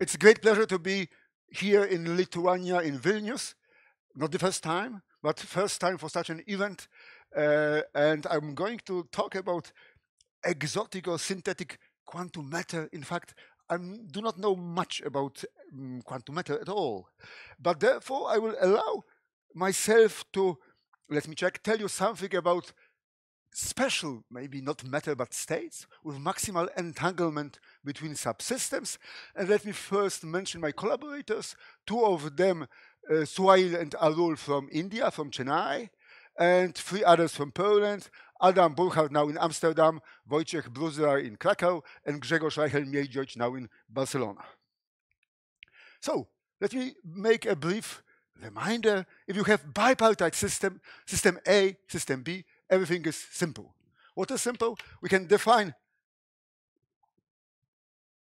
it's a great pleasure to be here in Lithuania, in Vilnius. Not the first time, but first time for such an event. Uh, and I'm going to talk about exotic or synthetic quantum matter. In fact, I do not know much about um, quantum matter at all. But therefore, I will allow myself to, let me check, tell you something about special, maybe not matter, but states with maximal entanglement between subsystems. And let me first mention my collaborators, two of them, uh, Suhail and Arul from India, from Chennai, and three others from Poland, Adam Burchardt now in Amsterdam, Wojciech Bruzda in Krakow, and Grzegorz Rajchel now in Barcelona. So, let me make a brief reminder. If you have bipartite system, system A, system B, everything is simple. What is simple? We can define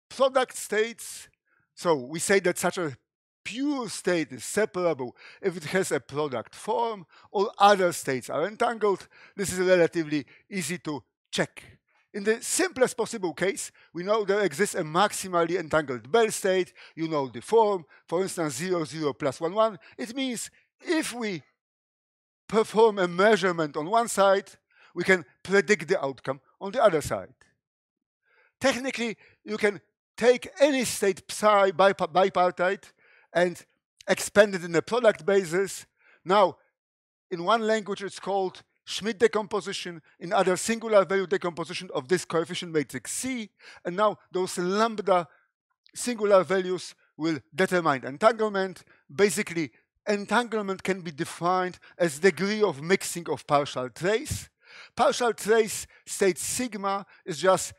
product states. So we say that such a pure state is separable if it has a product form. All other states are entangled. This is relatively easy to check. In the simplest possible case, we know there exists a maximally entangled Bell state. You know the form, for instance, 0, 0 plus 1, 1. It means if we perform a measurement on one side, we can predict the outcome on the other side. Technically, you can take any state psi bipartite and expand it in a product basis. Now, in one language, it's called Schmidt decomposition, in other singular value decomposition of this coefficient matrix C. And now those lambda singular values will determine entanglement. Basically, entanglement can be defined as degree of mixing of partial trace. Partial trace state sigma is just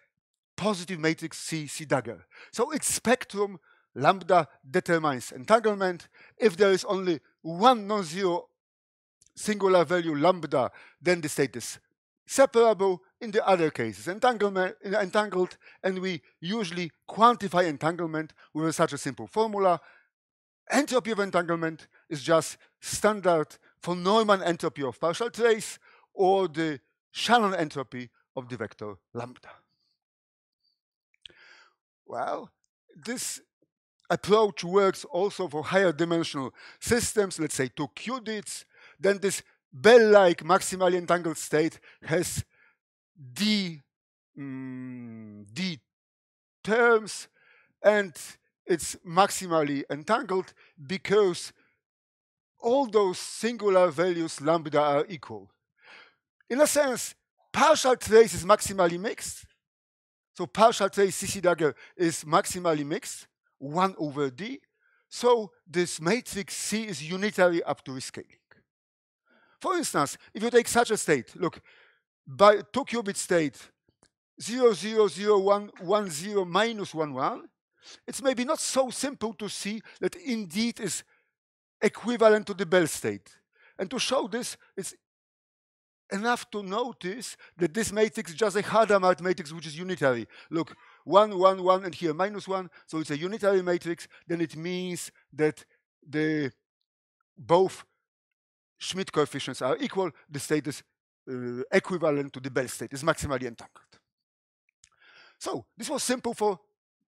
positive matrix C, C dagger. So its spectrum lambda determines entanglement. If there is only one non-zero singular value lambda, then the state is separable. In the other cases, entanglement, entangled, and we usually quantify entanglement with such a simple formula. Entropy of entanglement is just standard von Neumann entropy of partial trace or the Shannon entropy of the vector lambda. Well, this approach works also for higher dimensional systems, let's say two qubits. Then this Bell-like maximally entangled state has d, mm, d terms, and it's maximally entangled because all those singular values lambda are equal. In a sense, partial trace is maximally mixed. So partial trace CC dagger is maximally mixed, 1 over D. So this matrix C is unitary up to rescaling. For instance, if you take such a state, look, by two qubit state, 0, 0, 0, 1, 1, 0, minus 1, 1, it's maybe not so simple to see that indeed is equivalent to the Bell state. And to show this, it's enough to notice that this matrix is just a Hadamard matrix which is unitary. Look, 1, 1, 1, and here minus 1, so it's a unitary matrix, then it means that the both Schmidt coefficients are equal, the state is uh, equivalent to the Bell state, is maximally entangled. So this was simple for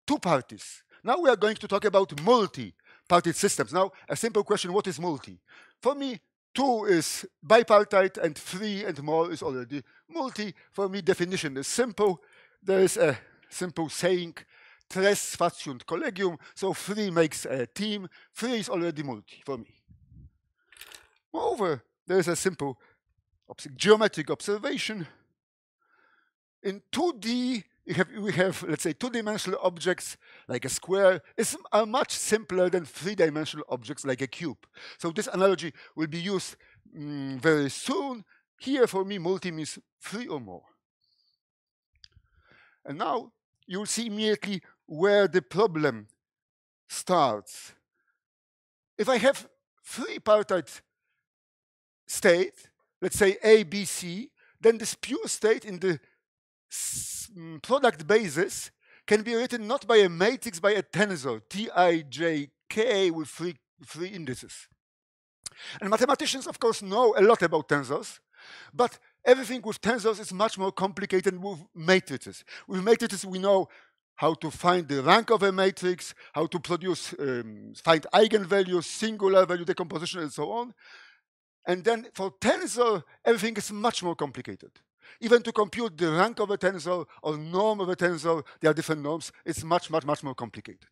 two parties. Now we are going to talk about multi party systems. Now, a simple question, what is multi? For me, two is bipartite and three and more is already multi. For me, definition is simple. There is a simple saying, tres faciunt collegium, so three makes a team. Three is already multi for me. Moreover, there is a simple geometric observation. In 2D, we have, we have, let's say, two-dimensional objects like a square is, are much simpler than three-dimensional objects like a cube. So this analogy will be used mm, very soon. Here, for me, multi means three or more. And now you'll see immediately where the problem starts. If I have three-partite state, let's say A, B, C, then this pure state in the product basis can be written not by a matrix, by a tensor, Tijk with three, three indices. And mathematicians, of course, know a lot about tensors, but everything with tensors is much more complicated with matrices. With matrices, we know how to find the rank of a matrix, how to produce, um, find eigenvalues, singular value decomposition, and so on. And then for tensor, everything is much more complicated. Even to compute the rank of a tensor or norm of a tensor, there are different norms. It's much, much, much more complicated.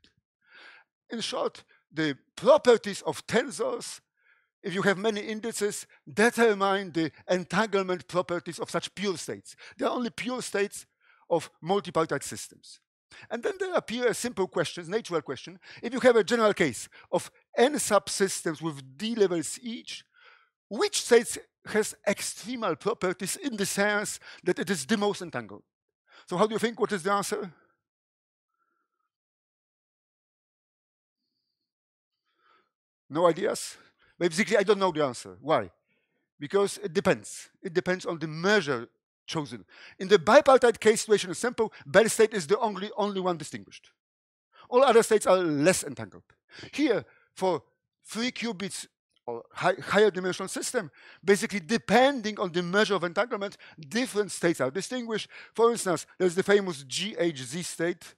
In short, the properties of tensors, if you have many indices, determine the entanglement properties of such pure states. They are only pure states of multipartite systems. And then there appear a simple questions, natural question. If you have a general case of n subsystems with d levels each, which state has extremal properties in the sense that it is the most entangled. So how do you think, what is the answer? No ideas? Basically, I don't know the answer. Why? Because it depends. It depends on the measure chosen. In the bipartite case situation is simple. Bell state is the only, only one distinguished. All other states are less entangled. Here, for three qubits or high, higher dimensional system, basically depending on the measure of entanglement, different states are distinguished. For instance, there's the famous GHZ state.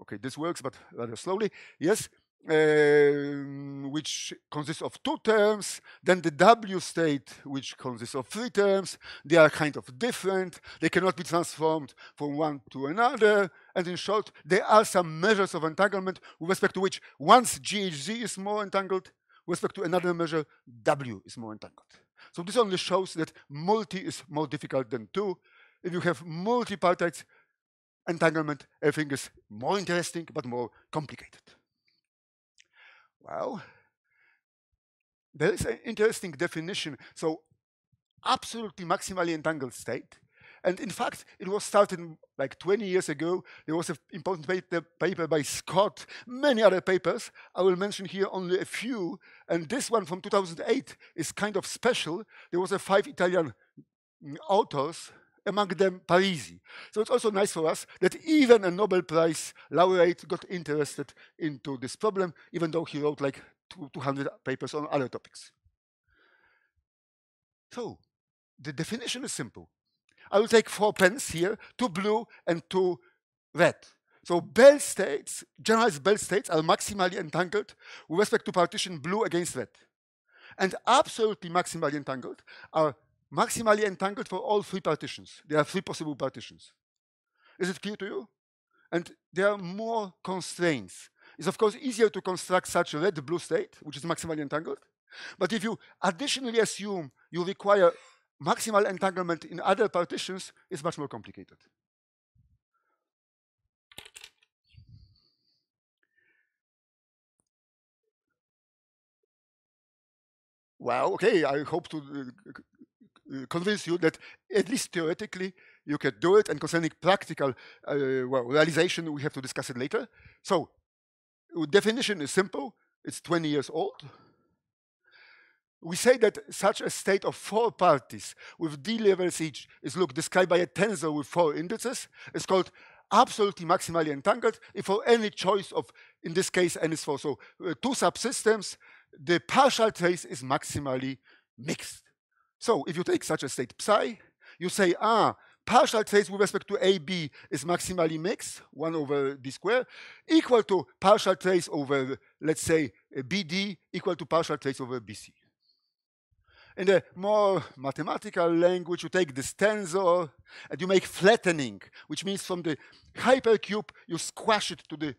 Okay, this works, but rather slowly. Yes, uh, which consists of two terms, then the W state, which consists of three terms. They are kind of different. They cannot be transformed from one to another. And in short, there are some measures of entanglement with respect to which once GHZ is more entangled, respect to another measure, W is more entangled. So this only shows that multi is more difficult than two. If you have multipartite entanglement, everything is more interesting but more complicated. Well, there is an interesting definition. So absolutely maximally entangled state and in fact, it was started mm, like 20 years ago. There was an important paper by Scott, many other papers. I will mention here only a few. And this one from 2008 is kind of special. There was a five Italian mm, authors, among them Parisi. So it's also nice for us that even a Nobel Prize laureate got interested into this problem, even though he wrote like 200 papers on other topics. So the definition is simple. I will take four pens here, two blue and two red. So Bell states, generalized Bell states are maximally entangled with respect to partition blue against red. And absolutely maximally entangled are maximally entangled for all three partitions. There are three possible partitions. Is it clear to you? And there are more constraints. It's of course easier to construct such a red-blue state, which is maximally entangled. But if you additionally assume you require maximal entanglement in other partitions is much more complicated. Well, okay, I hope to uh, convince you that at least theoretically you can do it and concerning practical uh, well, realization we have to discuss it later. So definition is simple, it's 20 years old we say that such a state of four parties with d levels each is look described by a tensor with four indices. It's called absolutely maximally entangled if for any choice of, in this case, n is 4. So uh, two subsystems, the partial trace is maximally mixed. So if you take such a state psi, you say, ah, partial trace with respect to AB is maximally mixed, 1 over d squared, equal to partial trace over, let's say, BD equal to partial trace over BC. In the more mathematical language, you take this tensor and you make flattening, which means from the hypercube, you squash it to the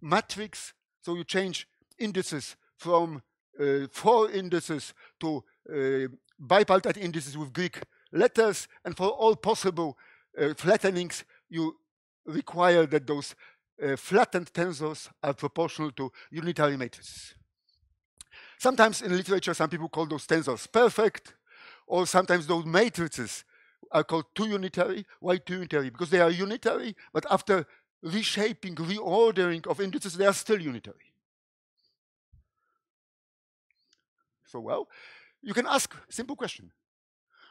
matrix. So you change indices from uh, four indices to uh, bipartite indices with Greek letters. And for all possible uh, flattenings, you require that those uh, flattened tensors are proportional to unitary matrices. Sometimes in literature, some people call those tensors perfect, or sometimes those matrices are called two unitary. Why two unitary? Because they are unitary, but after reshaping, reordering of indices, they are still unitary. So, well, you can ask simple question.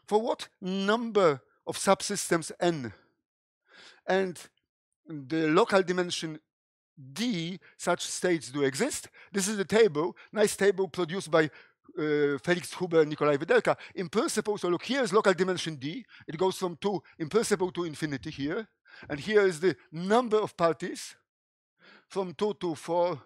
For what number of subsystems n and the local dimension D such states do exist. This is a table, nice table produced by uh, Felix Huber and Nikolai. In principle, so look, here is local dimension D. It goes from 2 in principle to infinity here. And here is the number of parties from 2 to 4.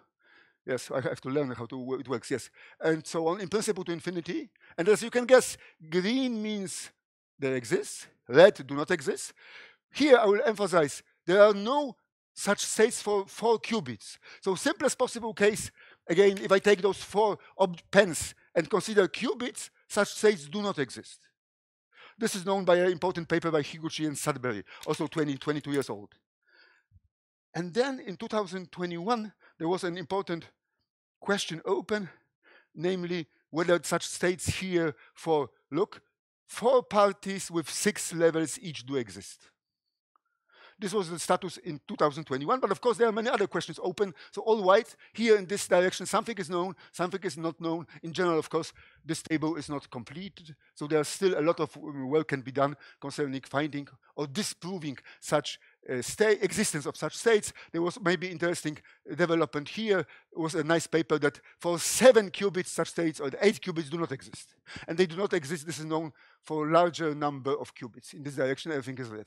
Yes, I have to learn how to, it works, yes. And so on, in principle to infinity. And as you can guess, green means there exists, red do not exist. Here I will emphasize, there are no such states for four qubits. So simplest possible case, again, if I take those four pens and consider qubits, such states do not exist. This is known by an important paper by Higuchi and Sudbury, also 20, 22 years old. And then in 2021, there was an important question open, namely whether such states here for, look, four parties with six levels each do exist. This was the status in 2021, but of course there are many other questions open. So all white, here in this direction, something is known, something is not known. In general, of course, this table is not completed. So there's still a lot of work can be done concerning finding or disproving such uh, existence of such states. There was maybe interesting development here. It was a nice paper that for seven qubits, such states or eight qubits do not exist. And they do not exist, this is known for larger number of qubits. In this direction, everything is red.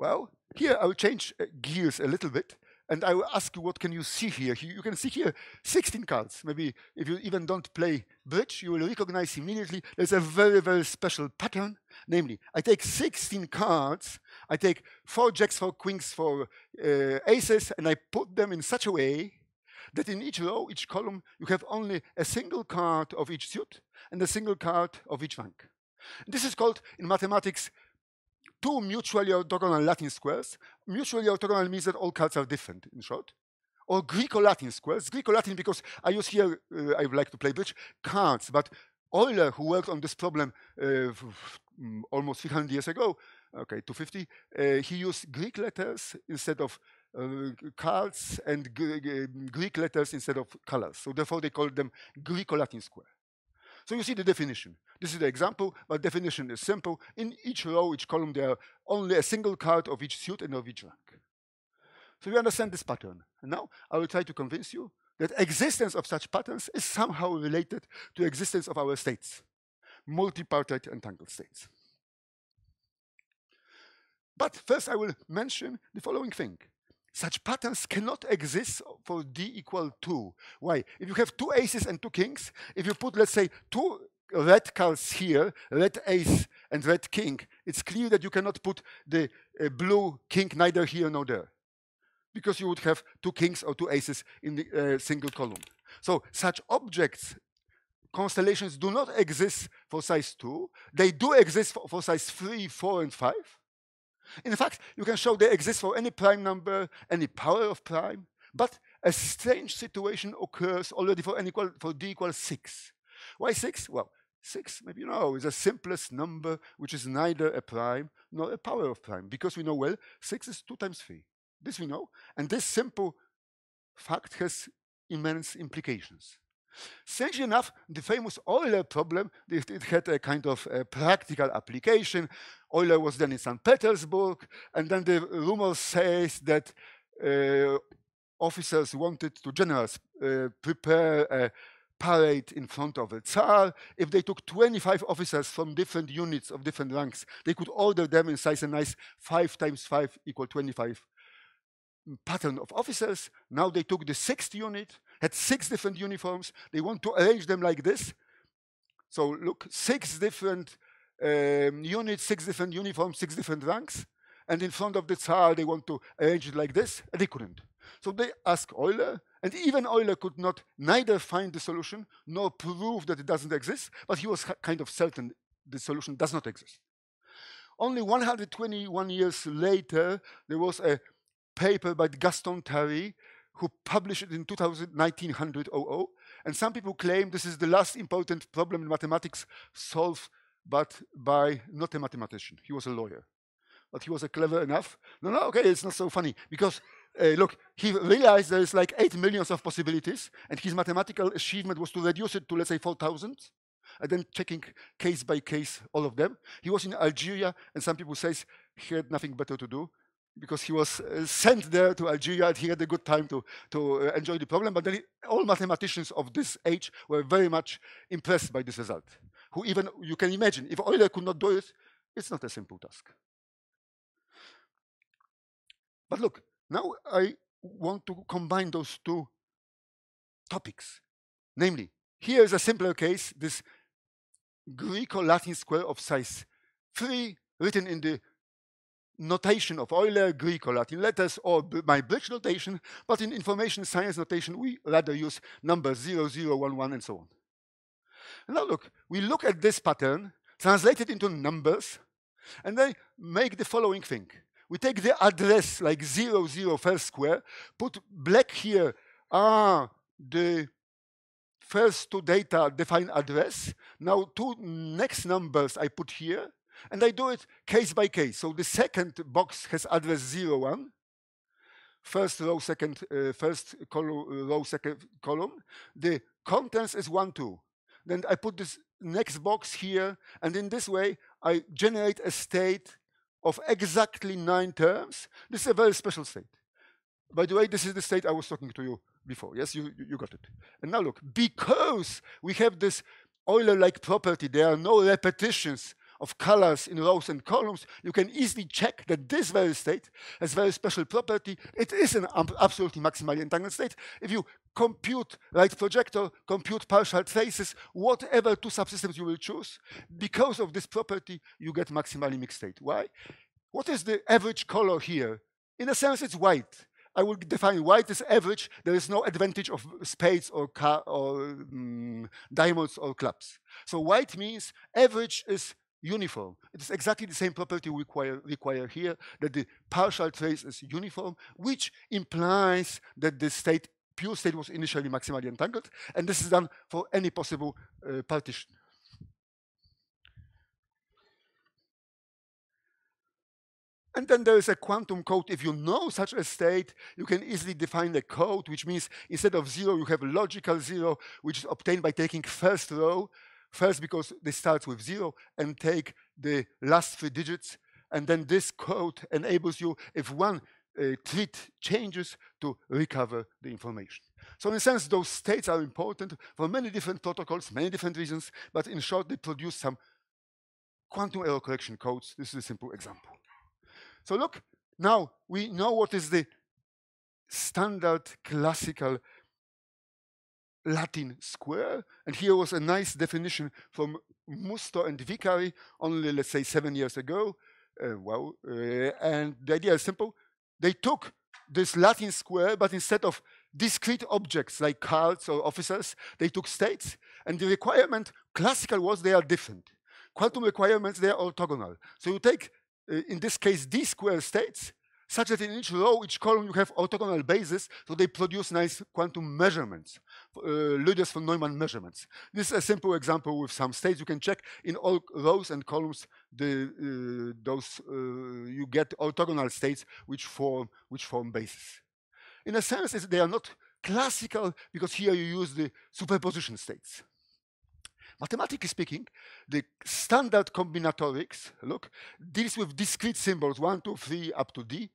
Well, here I will change uh, gears a little bit and I will ask you what can you see here. You can see here 16 cards. Maybe if you even don't play bridge, you will recognize immediately there's a very, very special pattern. Namely, I take 16 cards, I take four jacks, four queens, four uh, aces, and I put them in such a way that in each row, each column, you have only a single card of each suit and a single card of each rank. This is called, in mathematics, two mutually orthogonal Latin squares. Mutually orthogonal means that all cards are different, in short. Or Greco-Latin squares. Greco-Latin because I use here, uh, I would like to play bridge, cards. But Euler, who worked on this problem uh, mm, almost 300 years ago, okay, 250, uh, he used Greek letters instead of uh, cards and Greek letters instead of colors. So therefore they called them Greco-Latin square. So you see the definition. This is the example, but definition is simple. In each row, each column, there are only a single card of each suit and of each rank. So you understand this pattern. And now I will try to convince you that existence of such patterns is somehow related to existence of our states, multipartite entangled states. But first I will mention the following thing. Such patterns cannot exist for d equal 2. Why? If you have two aces and two kings, if you put, let's say, two red cards here, red ace and red king, it's clear that you cannot put the uh, blue king neither here nor there. Because you would have two kings or two aces in the uh, single column. So such objects, constellations do not exist for size 2. They do exist for, for size 3, 4, and 5. In fact, you can show they exist for any prime number, any power of prime, but a strange situation occurs already for, n equal, for d equals 6. Why 6? Well, 6, maybe you know, is the simplest number which is neither a prime nor a power of prime, because we know, well, 6 is 2 times 3. This we know, and this simple fact has immense implications. Strangely enough, the famous Euler problem, it, it had a kind of a practical application. Euler was then in St. Petersburg, and then the rumor says that uh, officers wanted to, generals, uh, prepare a parade in front of the Tsar. If they took 25 officers from different units of different ranks, they could order them in size a nice 5 times 5 equal 25 pattern of officers. Now they took the sixth unit, had six different uniforms. They want to arrange them like this. So look, six different um, units, six different uniforms, six different ranks. And in front of the Tsar, they want to arrange it like this, and they couldn't. So they asked Euler, and even Euler could not neither find the solution nor prove that it doesn't exist, but he was kind of certain the solution does not exist. Only 121 years later, there was a paper by Gaston Tarry, who published it in 1900 and some people claim this is the last important problem in mathematics solved but by not a mathematician. He was a lawyer. But he was a clever enough. No, no, okay, it's not so funny. Because, uh, look, he realized there's like 8 millions of possibilities, and his mathematical achievement was to reduce it to, let's say, 4,000, and then checking case by case all of them. He was in Algeria, and some people say he had nothing better to do because he was uh, sent there to Algeria and he had a good time to, to uh, enjoy the problem. But then he, all mathematicians of this age were very much impressed by this result. Who even, you can imagine, if Euler could not do it, it's not a simple task. But look, now I want to combine those two topics. Namely, here is a simpler case, this Greco-Latin square of size 3 written in the notation of Euler, uh, Greek or Latin letters, or my bridge notation, but in information science notation, we rather use numbers 0, 0, 1, 1, and so on. now look, we look at this pattern, translate it into numbers, and then make the following thing. We take the address like 0, 0 first square, put black here are the first two data define address. Now two next numbers I put here, and I do it case by case. So the second box has address 0, 1. First row, second, uh, first column, row, second column. The contents is 1, 2. Then I put this next box here, and in this way, I generate a state of exactly nine terms. This is a very special state. By the way, this is the state I was talking to you before. Yes, you, you got it. And now look, because we have this Euler-like property, there are no repetitions of colors in rows and columns, you can easily check that this very state has very special property. It is an absolutely maximally entangled state. If you compute right projector, compute partial traces, whatever two subsystems you will choose, because of this property, you get maximally mixed state. Why? What is the average color here? In a sense, it's white. I will define white as average. There is no advantage of spades or, or um, diamonds or clubs. So white means average is uniform. It is exactly the same property we require, require here, that the partial trace is uniform, which implies that the state, pure state was initially maximally entangled, and this is done for any possible uh, partition. And then there is a quantum code. If you know such a state, you can easily define a code, which means instead of zero, you have logical zero, which is obtained by taking first row First, because they start with zero and take the last three digits. And then this code enables you, if one uh, treat changes, to recover the information. So in a sense, those states are important for many different protocols, many different reasons, but in short, they produce some quantum error correction codes. This is a simple example. So look, now we know what is the standard classical Latin square. And here was a nice definition from Musto and Vicary only, let's say, seven years ago. Uh, well, uh, and the idea is simple. They took this Latin square, but instead of discrete objects like cards or officers, they took states. And the requirement, classical was they are different. Quantum requirements, they are orthogonal. So you take, uh, in this case, d square states, such that in each row, each column, you have orthogonal bases, so they produce nice quantum measurements, uh, Lueders von Neumann measurements. This is a simple example with some states. You can check in all rows and columns the, uh, those uh, you get orthogonal states which form which form bases. In a sense, they are not classical because here you use the superposition states. Mathematically speaking, the standard combinatorics, look, deals with discrete symbols, one, two, three, up to D,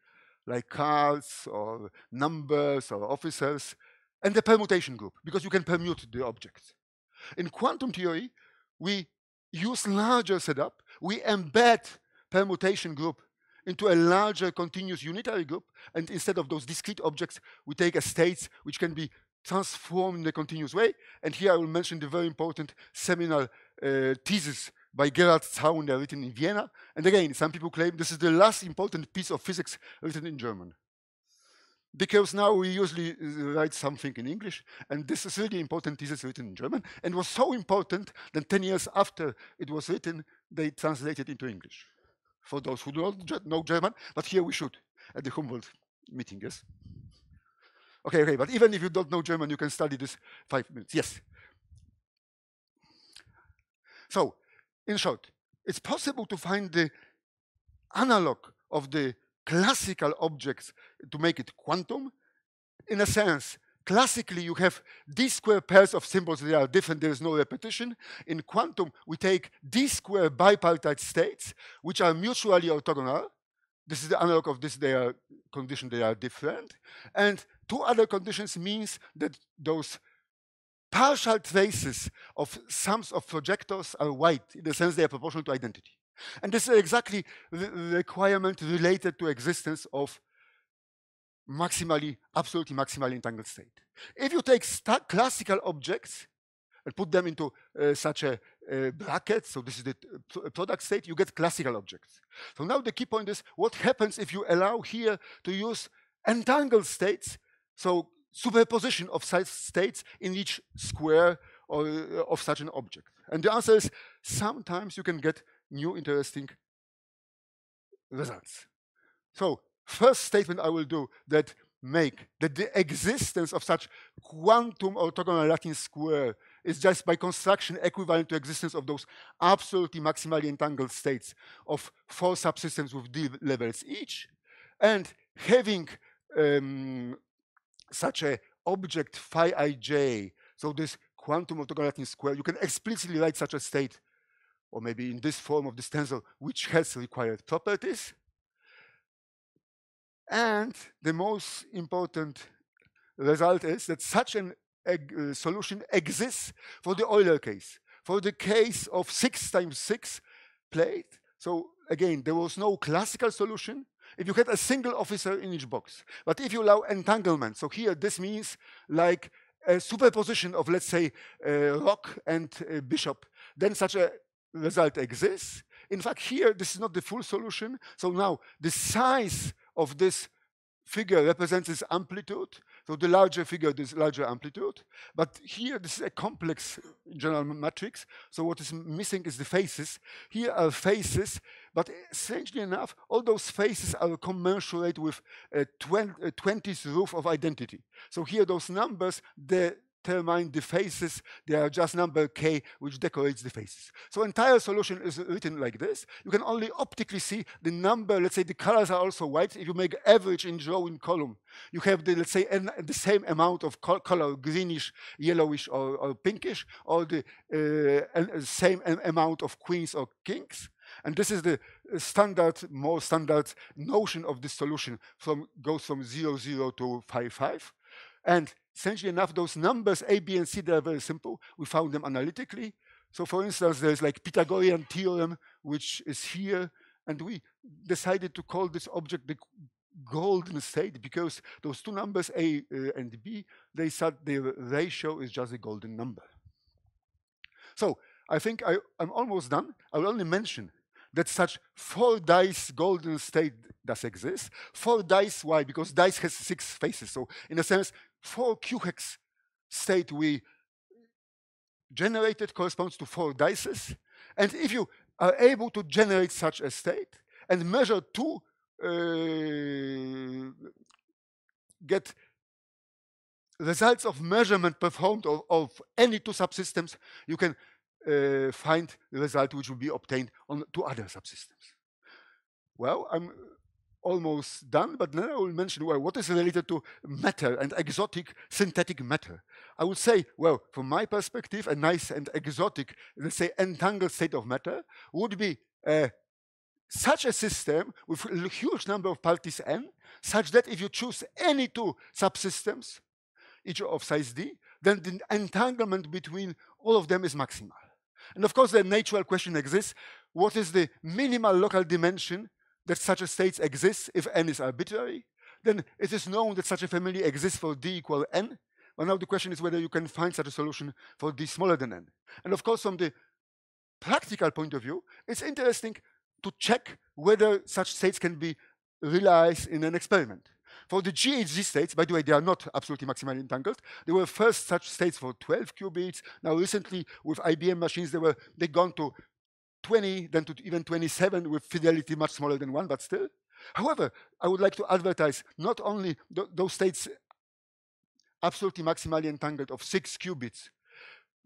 like cards or numbers or officers, and the permutation group, because you can permute the objects. In quantum theory, we use larger setup. We embed permutation group into a larger continuous unitary group, and instead of those discrete objects, we take a states which can be transformed in a continuous way. And here I will mention the very important seminal uh, thesis by Gerhard Zauner written in Vienna. And again, some people claim this is the last important piece of physics written in German. Because now we usually uh, write something in English, and this is really important thesis written in German, and was so important that 10 years after it was written, they translated it into English. For those who do not know German, but here we should, at the Humboldt meeting, yes? Okay, okay, but even if you don't know German, you can study this five minutes. Yes. So, in short, it's possible to find the analog of the classical objects to make it quantum. In a sense, classically you have d square pairs of symbols that are different, there is no repetition. In quantum, we take d square bipartite states, which are mutually orthogonal, this is the analog of this, they are condition, they are different. And two other conditions means that those partial traces of sums of projectors are white, in the sense they are proportional to identity. And this is exactly the requirement related to existence of maximally, absolutely maximally entangled state. If you take classical objects and put them into uh, such a uh, bracket, so this is the product state, you get classical objects. So now the key point is what happens if you allow here to use entangled states, so superposition of such states in each square or, uh, of such an object. And the answer is sometimes you can get new interesting results. So first statement I will do that make that the existence of such quantum orthogonal Latin square is just by construction equivalent to existence of those absolutely maximally entangled states of four subsystems with d levels each, and having um, such a object phi ij, so this quantum orthogonal Latin square, you can explicitly write such a state, or maybe in this form of the tensor, which has required properties. And the most important result is that such a uh, solution exists for the Euler case. For the case of 6 times 6 plate, so again, there was no classical solution if you had a single officer in each box. But if you allow entanglement, so here this means like a superposition of, let's say, uh, rock and uh, bishop, then such a result exists. In fact, here, this is not the full solution. So now the size of this figure represents its amplitude. So the larger figure, this larger amplitude. But here, this is a complex general matrix. So what is missing is the phases. Here are phases, but eh, strangely enough, all those phases are commensurate with eh, a 20th eh, root of identity. So here, those numbers, the determine the phases. They are just number k, which decorates the phases. So entire solution is written like this. You can only optically see the number. Let's say the colors are also white. If you make average in row in column, you have the let's say the same amount of color, greenish, yellowish, or, or pinkish, or the uh, same amount of queens or kings. And this is the standard, more standard notion of this solution from goes from 0, 0 to 5, 5. And essentially enough, those numbers, A, B, and C, they're very simple. We found them analytically. So for instance, there's like Pythagorean theorem, which is here. And we decided to call this object the golden state because those two numbers, A uh, and B, they said their ratio is just a golden number. So I think I, I'm almost done. I will only mention that such four dice golden state does exist. Four dice, why? Because dice has six faces. So in a sense, four Q-hex state we generated corresponds to four dices. And if you are able to generate such a state and measure two, uh, get results of measurement performed of, of any two subsystems, you can uh, find the result which will be obtained on two other subsystems. Well, I'm almost done, but then I will mention, well, what is related to matter and exotic synthetic matter? I would say, well, from my perspective, a nice and exotic, let's say, entangled state of matter would be uh, such a system with a huge number of parties n, such that if you choose any two subsystems, each of size d, then the entanglement between all of them is maximal. And of course, the natural question exists, what is the minimal local dimension that such a state exists if n is arbitrary? Then it is known that such a family exists for d equal n. Well, now the question is whether you can find such a solution for d smaller than n. And of course, from the practical point of view, it's interesting to check whether such states can be realized in an experiment. For the GHZ states, by the way, they are not absolutely maximally entangled. There were first such states for 12 qubits. Now recently with IBM machines, they were they gone to 20, then to even 27 with fidelity much smaller than one, but still. However, I would like to advertise not only th those states absolutely maximally entangled of six qubits,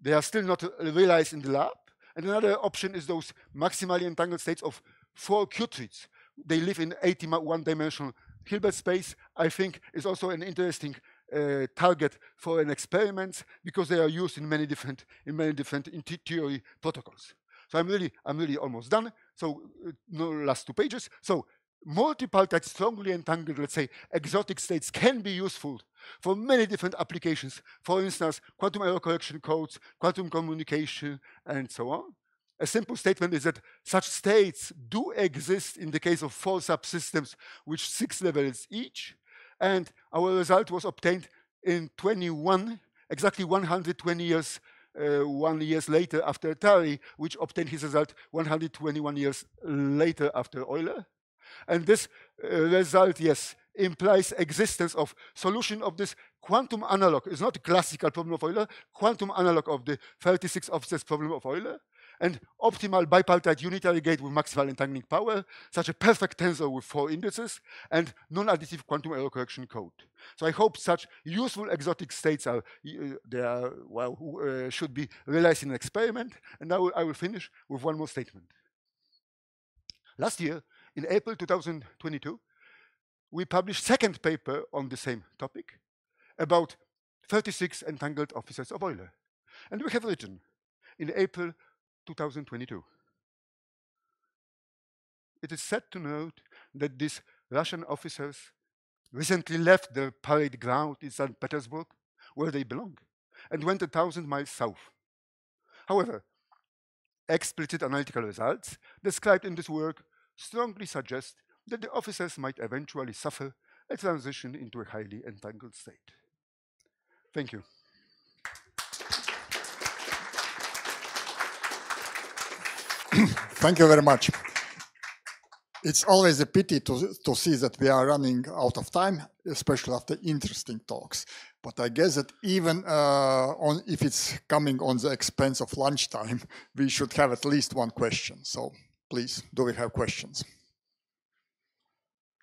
they are still not realized in the lab. And another option is those maximally entangled states of four qubits. They live in 81 dimensional Hilbert space, I think, is also an interesting uh, target for an experiment because they are used in many different in many different theory protocols. So I'm really I'm really almost done. So uh, no last two pages. So multipartite, strongly entangled, let's say, exotic states can be useful for many different applications. For instance, quantum error correction codes, quantum communication, and so on. A simple statement is that such states do exist in the case of four subsystems with six levels each. And our result was obtained in 21, exactly 120 years, one years later after Atari, which obtained his result 121 years later after Euler. And this uh, result, yes, implies existence of solution of this quantum analog. It's not a classical problem of Euler, quantum analog of the 36 offsets problem of Euler and optimal bipartite unitary gate with maximal entangling power, such a perfect tensor with four indices, and non-additive quantum error correction code. So I hope such useful exotic states are, uh, they are well, uh, should be realized in an experiment. And now I will finish with one more statement. Last year, in April 2022, we published second paper on the same topic about 36 entangled officers of Euler. And we have written in April 2022. It is sad to note that these Russian officers recently left the parade ground in St. Petersburg, where they belong, and went a thousand miles south. However, explicit analytical results described in this work strongly suggest that the officers might eventually suffer a transition into a highly entangled state. Thank you. Thank you very much. It's always a pity to, to see that we are running out of time, especially after interesting talks. But I guess that even uh, on, if it's coming on the expense of lunchtime, we should have at least one question. So please, do we have questions?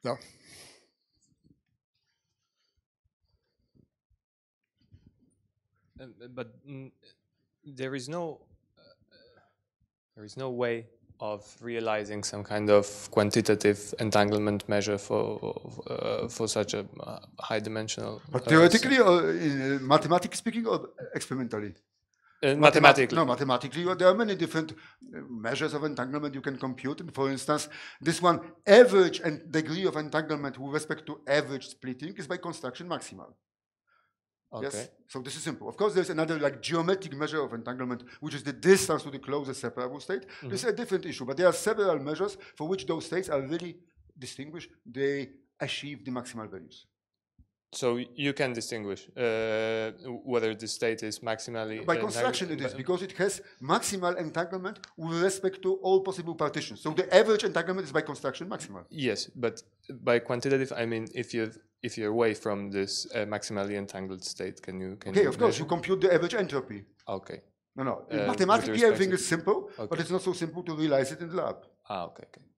No. Um, but mm, there is no there is no way of realizing some kind of quantitative entanglement measure for uh, for such a uh, high dimensional. But theoretically, or in, uh, mathematically speaking, or experimentally? Uh, mathematically. No, mathematically, there are many different uh, measures of entanglement you can compute. And for instance, this one, average and degree of entanglement with respect to average splitting is by construction maximal. Okay. Yes. So this is simple. Of course, there's another like geometric measure of entanglement, which is the distance to the closest separable state. Mm -hmm. This is a different issue, but there are several measures for which those states are really distinguished. They achieve the maximal values. So you can distinguish uh, whether the state is maximally entangled. by construction it is because it has maximal entanglement with respect to all possible partitions. So the average entanglement is by construction maximal. Yes, but by quantitative I mean if you if you're away from this uh, maximally entangled state, can you can okay? You of course, you compute the average entropy. Okay. No, no. Uh, Mathematically, everything is simple, okay. but it's not so simple to realize it in the lab. Ah, okay, okay.